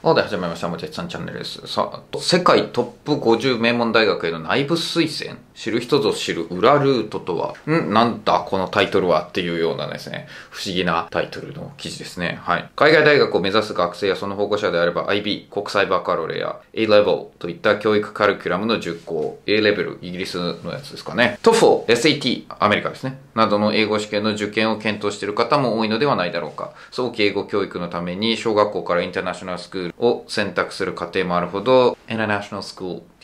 はい、始まりました。もちさんチャンネルです。さあ、世界トップ50名門大学への内部推薦知る人ぞ知る裏ルートとはん？なんだこのタイトルはっていうようなですね、不思議なタイトルの記事ですね。はい。海外大学を目指す学生やその保護者であれば IB、国際バカロレや A レベルといった教育カリキュラムの受講、A レベル、イギリスのやつですかね。TOEFL、SAT、アメリカですね。などの英語試験の受験を検討している方も多いのではないだろうか。早期英語教育のために小学校からインターナショナルスクールを選択する過程もあるほど、イン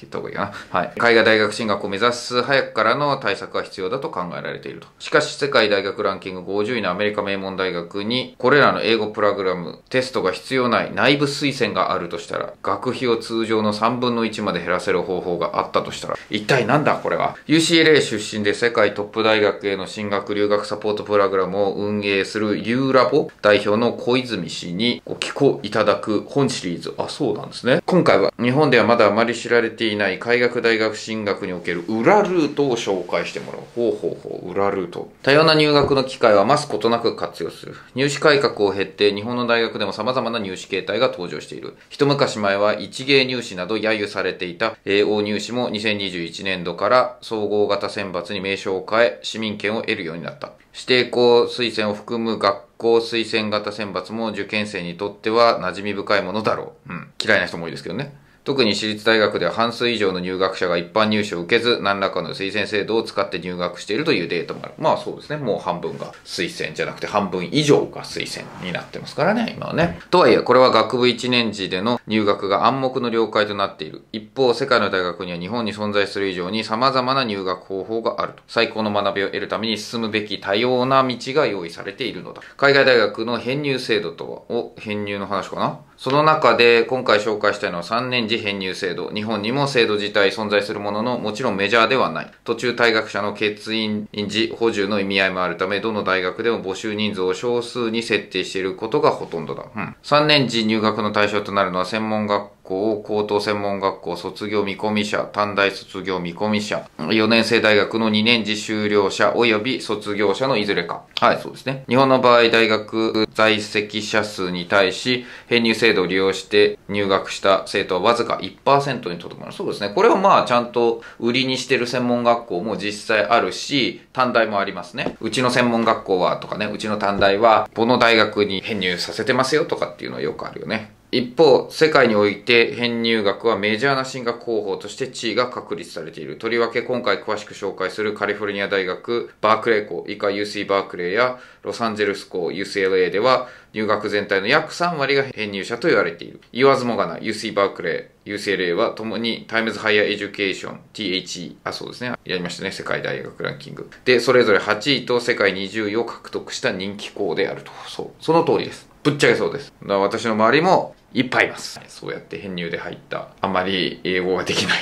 言った方がいいかな。はい。海外大学進学を目指す早くからの対策が必要だと考えられていると。しかし、世界大学ランキング50位のアメリカ名門大学に、これらの英語プログラム、テストが必要ない内部推薦があるとしたら、学費を通常の3分の1まで減らせる方法があったとしたら、一体なんだこれは？UCLA 出身で世界トップ大学への進学留学サポートプログラムを運営する U ラボ代表の小泉氏にご寄稿いただく本シリーズ。あ、そうなんですね。今回は日本ではまだあまり知られてていない海学大学進学における裏ルートを紹介してもらう。ほうほうほう、裏ルート。多様な入学の機会を余すことなく活用する。入試改革を経て日本の大学でも様々な入試形態が登場している。一昔前は一芸入試など揶揄されていた AO 入試も2021年度から総合型選抜に名称を変え、市民権を得るようになった。指定校推薦を含む学校推薦型選抜も受験生にとっては馴染み深いものだろう。うん。嫌いな人も多いですけどね。特に私立大学では半数以上の入学者が一般入試を受けず、何らかの推薦制度を使って入学しているというデータもある。まあそうですね。もう半分が推薦じゃなくて半分以上が推薦になってますからね、今はね。とはいえ、これは学部1年時での入学が暗黙の了解となっている。一方、世界の大学には日本に存在する以上に様々な入学方法があると。最高の学びを得るために進むべき多様な道が用意されているのだ。海外大学の編入制度とは、お、編入の話かな？その中で今回紹介したいのは3年次編入制度。日本にも制度自体存在するものの、もちろんメジャーではない。途中退学者の欠員時補充の意味合いもあるため、どの大学でも募集人数を少数に設定していることがほとんどだ。うん。3年次入学の対象となるのは専門学校、高等専門学校卒業見込み者、短大卒業見込み者、4年生大学の2年次修了者及び卒業者のいずれか。はい、そうですね。日本の場合、大学在籍者数に対し、編入制度を利用して入学した生徒はわずか1%にとどまる。そうですね。これはまあ、ちゃんと売りにしてる専門学校も実際あるし、短大もありますね。うちの専門学校はとかね、うちの短大は、この大学に編入させてますよとかっていうのはよくあるよね。一方、世界において編入学はメジャーな進学方法として地位が確立されている。とりわけ今回詳しく紹介するカリフォルニア大学バークレー校以下 UC バークレーやロサンゼルス校 UCLA では入学全体の約3割が編入者と言われている。言わずもがな UC バークレー、UCLA は共にタイムズハイヤーエデュケーション THE、あ、そうですね。やりましたね。世界大学ランキング。で、それぞれ8位と世界20位を獲得した人気校であると。そう。その通りです。ぶっちゃけそうです。だから私の周りもいっぱいいます。そうやって編入で入った、あまり英語ができない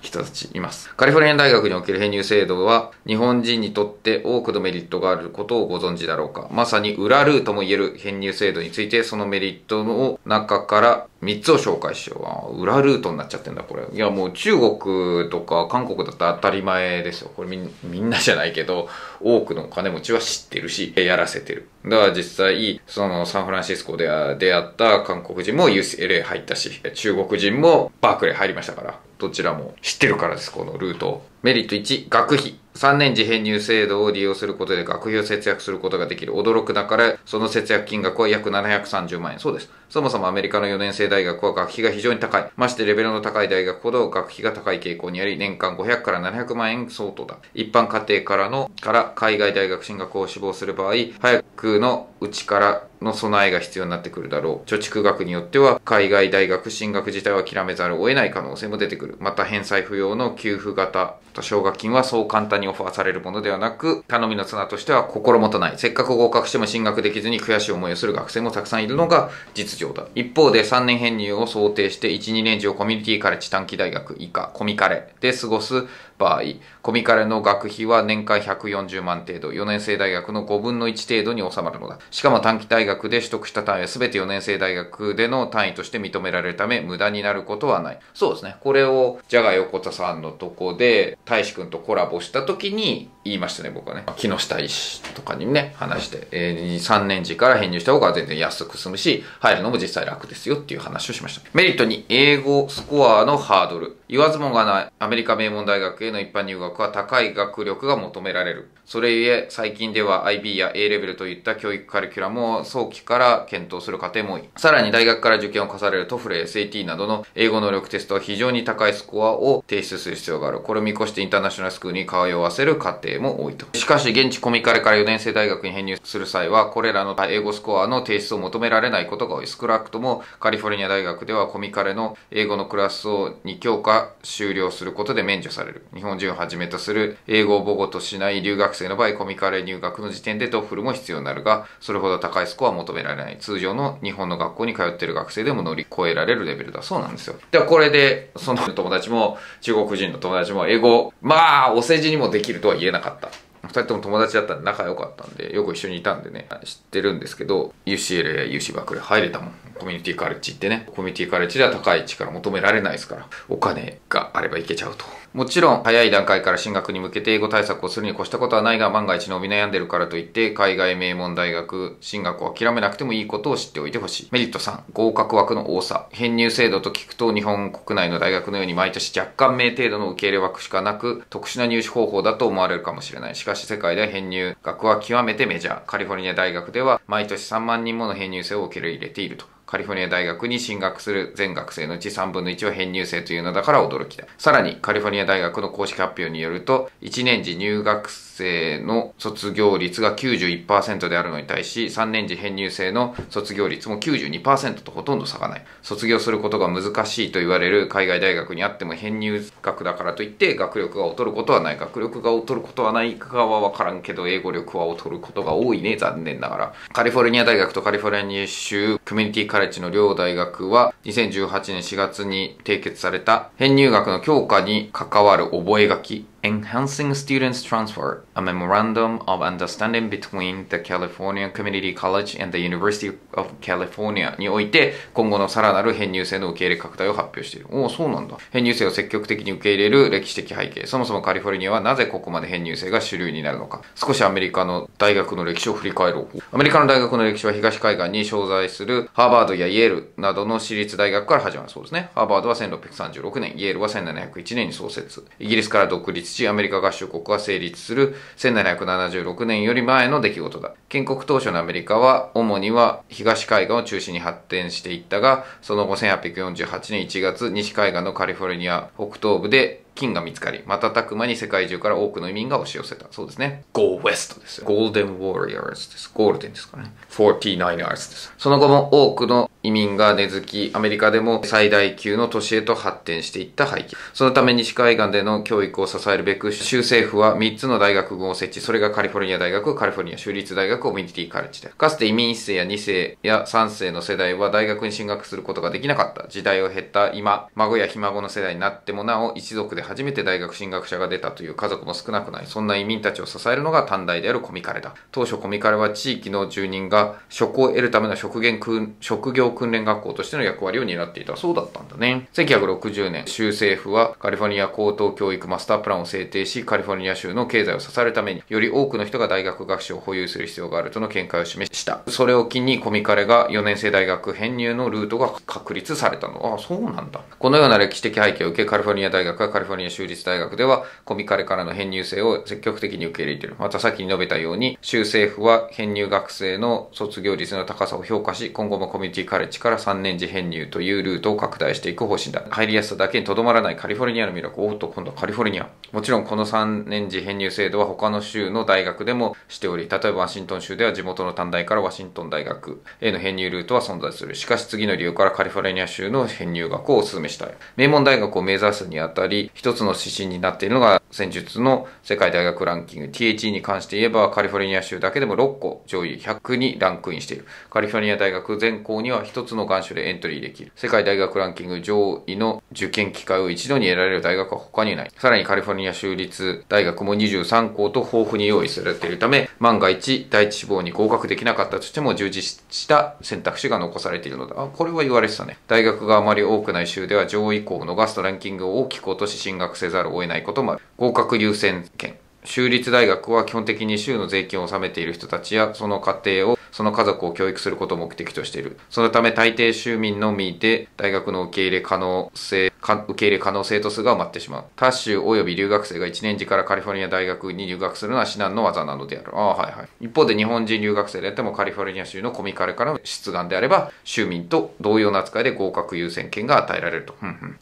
人たちいます。カリフォルニア大学における編入制度は、日本人にとって多くのメリットがあることをご存知だろうか。まさに裏ルートも言える編入制度について、そのメリットの中から3つを紹介しよう。裏ルートになっちゃってんだ、これ。いや、もう中国とか韓国だったら当たり前ですよ。これみみんなじゃないけど、多くの金持ちは知ってるし、やらせてる。だから実際、そのサンフランシスコで出会った韓国人も UCLA 入ったし、中国人もバークレー入りましたから、どちらも知ってるからです、このルートメリット1、学費。3年次編入制度を利用することで学費を節約することができる。驚くなかれ、その節約金額は約730万円。そうです。そもそもアメリカの4年生大学は学費が非常に高い。ましてレベルの高い大学ほど学費が高い傾向にあり、年間500から700万円相当だ。一般家庭からの、から海外大学進学を志望する場合、早くのうちからの備えが必要になってくるだろう。貯蓄額によっては、海外大学進学自体は諦めざるを得ない可能性も出てくる。また、返済不要の給付型奨学金はそう簡単にオファーされるものではなく、頼みの綱としては心もとない。せっかく合格しても進学できずに悔しい思いをする学生もたくさんいるのが実情だ。一方で3年編入を想定して1、2年時をコミュニティカレッジ短期大学以下、コミカレで過ごす場合、コミカレの学費は年間140万程度、4年生大学の5分の1程度に収まるのだ。しかも短期大学で取得した単位は全て4年生大学での単位として認められるため、無駄になることはない。そうですね。これを、ジャガ横田さんのとこで、大志くんとコラボした時に言いましたね、僕はね。木下医師とかにね、話して、えー、3年時から編入した方が全然安く済むし、入るのも実際楽ですよっていう話をしました。メリットに、英語スコアのハードル。言わずもがないアメリカ名門大学への一般入学は高い学力が求められる。それゆえ、最近では IB や A レベルといった教育カリキュラムを早期から検討する過程も多い。さらに大学から受験を課されるトフレ、SAT などの英語能力テストは非常に高いスコアを提出する必要がある。これを見越してインターナショナルスクールに通わせる過程も多いと。しかし、現地コミカレから4年生大学に編入する際は、これらの英語スコアの提出を求められないことが多い。少なくともカリフォルニア大学ではコミカレの英語のクラスを2教科終了することで免除される。日本人をはじめとする英語を母語としない留学生の場合、コミカレ入学の時点でトッフルも必要になるが、それほど高いスコアは求められない。通常の日本の学校に通ってる学生でも乗り越えられるレベルだそうなんですよ。ではこれで、その友達も、中国人の友達も英語、まあ、お世辞にもできるとは言えなかった。二人とも友達だったんで仲良かったんで、よく一緒にいたんでね、知ってるんですけど、UCL や UC バクレ入れたもん。コミュニティカレッジってね、コミュニティカレッジでは高い力求められないですから、お金があればいけちゃうと。もちろん、早い段階から進学に向けて英語対策をするに越したことはないが、万が一伸び悩んでるからといって、海外名門大学進学を諦めなくてもいいことを知っておいてほしい。メリット3、合格枠の多さ。編入制度と聞くと、日本国内の大学のように毎年若干名程度の受け入れ枠しかなく、特殊な入試方法だと思われるかもしれない。しかし、世界では編入学は極めてメジャー。カリフォルニア大学では、毎年3万人もの編入生を受け入れていると。カリフォルニア大学に進学する全学生のうち3分の1は編入生というのだから驚きだ。さらに、カリフォルニア大学の公式発表によると、1年時入学生の卒業率が91%であるのに対し、3年次編入生の卒業率も92%とほとんど差がない。卒業することが難しいと言われる海外大学にあっても編入学だからといって学力が劣ることはない。学力が劣ることはないかはわからんけど、英語力は劣ることが多いね、残念ながら。カリフォルニア大学とカリフォルニア州コミュニティカレッジの両大学は2018年4月に締結された編入学の強化に関わる覚書 Enhancing Students Transfer, a memorandum of understanding between the California Community College and the University of California において、今後のさらなる編入生の受け入れ拡大を発表している。おお、そうなんだ。編入生を積極的に受け入れる歴史的背景。そもそもカリフォルニアはなぜここまで編入生が主流になるのか。少しアメリカの大学の歴史を振り返ろう。アメリカの大学の歴史は東海岸に所在するハーバードやイェールなどの私立大学から始まるそうですね。ハーバードは1636年、イェールは1701年に創設。イギリスから独立し、アメリカ合衆国が成立する1776年より前の出来事だ。建国当初のアメリカは、主には東海岸を中心に発展していったが、その後1848年1月、西海岸のカリフォルニア北東部で金が見つかり、瞬く間に世界中から多くの移民が押し寄せた。そうですね。Go West です。ゴールデンウォリアーズです。ゴールデンですかね。49ers です。その後も多くの移民が根付き、アメリカでも最大級の都市へと発展していった背景。そのため西海岸での教育を支えるべく、州政府は3つの大学群を設置。それがカリフォルニア大学、カリフォルニア州立大学、コミュニティカレッジで。かつて移民1世や2世や3世の世代は大学に進学することができなかった。時代を経た今、孫やひ孫の世代になってもなお、一族で初めて大学進学者が出たという家族も少なくない。そんな移民たちを支えるのが短大であるコミカレだ。当初コミカレは地域の住人が職を得るための職業訓練学校としての役割を担っていたそうだったんだね。1960年、州政府はカリフォルニア高等教育マスタープランを制定し、カリフォルニア州の経済を支えるために、より多くの人が大学学士を保有する必要があるとの見解を示した。それを機にコミカレが4年生大学編入のルートが確立されたの。ああ、そうなんだ。このような歴史的背景を受け、カリフォルニア大学やカリフォルニア州立大学では、コミカレからの編入生を積極的に受け入れている。また先に述べたように、州政府は編入学生の卒業率の高さを評価し、今後もコミュニティカレッジから3年次編入というルートを拡大していく方針だ。入りやすさだけにとどまらないカリフォルニアの魅力。おっと、今度はカリフォルニア。もちろんこの3年次編入制度は他の州の大学でもしており、例えばワシントン州では地元の短大からワシントン大学への編入ルートは存在する。しかし次の理由からカリフォルニア州の編入学をお勧めしたい。名門大学を目指すにあたり、一つの指針になっているのが戦術の世界大学ランキング THE に関して言えばカリフォルニア州だけでも6個上位100にランクインしている。カリフォルニア大学全校には1つの願書でエントリーできる。世界大学ランキング上位の受験機会を一度に得られる大学は他にない。さらにカリフォルニア州立大学も23校と豊富に用意されているため、万が一第一志望に合格できなかったとしても充実した選択肢が残されているのだ。あ、これは言われてたね。大学があまり多くない州では上位校を逃すとランキングを大きく落とし進学せざるを得ないこともある。合格優先権。州立大学は基本的に州の税金を納めている人たちやその家庭をその家族を教育することを目的としている。そのため大抵州民のみで大学の受け入れ可能性、受け入れ可能性と数が埋まってしまう。他州及び留学生が1年時からカリフォルニア大学に入学するのは至難の技なのである。ああ、はいはい。一方で日本人留学生であってもカリフォルニア州のコミカルからの出願であれば、州民と同様の扱いで合格優先権が与えられると。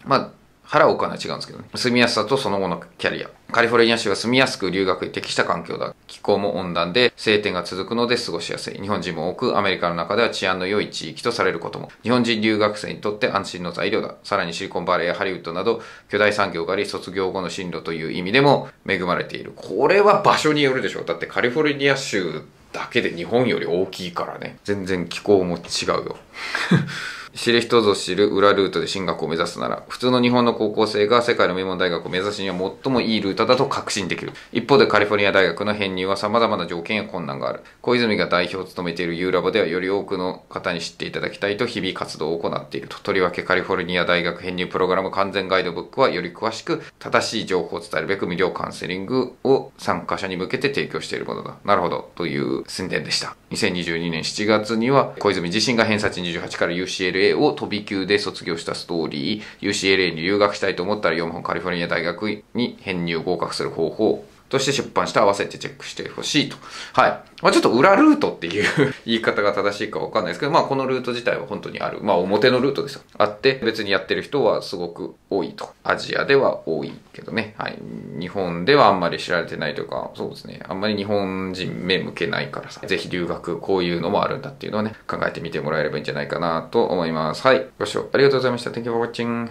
まあ払うお金は違うんですけどね。住みやすさとその後のキャリア。カリフォルニア州は住みやすく留学に適した環境だ。気候も温暖で晴天が続くので過ごしやすい。日本人も多く、アメリカの中では治安の良い地域とされることも。日本人留学生にとって安心の材料だ。さらにシリコンバレーやハリウッドなど巨大産業があり、卒業後の進路という意味でも恵まれている。これは場所によるでしょう。だってカリフォルニア州だけで日本より大きいからね。全然気候も違うよ。知る人ぞ知る裏ルートで進学を目指すなら、普通の日本の高校生が世界の名門大学を目指すには最もいいルートだと確信できる。一方でカリフォルニア大学の編入は様々な条件や困難がある。小泉が代表を務めている U ラボではより多くの方に知っていただきたいと日々活動を行っていると。とりわけカリフォルニア大学編入プログラム完全ガイドブックはより詳しく正しい情報を伝えるべく無料カウンセリングを参加者に向けて提供しているものだ。なるほど。という宣伝でした。2022年7月には小泉自身が偏差値28から UCLA UCLA を飛び級で卒業したストーリー、UCLA に留学したいと思ったら4本カリフォルニア大学に編入合格する方法。として出版して合わせてチェックしてほしいと。はい。まあちょっと裏ルートっていう 言い方が正しいかわかんないですけど、まあこのルート自体は本当にある。まあ表のルートですよ。あって、別にやってる人はすごく多いと。アジアでは多いけどね。はい。日本ではあんまり知られてないというか、そうですね。あんまり日本人目向けないからさ、ぜひ留学、こういうのもあるんだっていうのをね、考えてみてもらえればいいんじゃないかなと思います。はい。ご視聴ありがとうございました。Thank you for watching.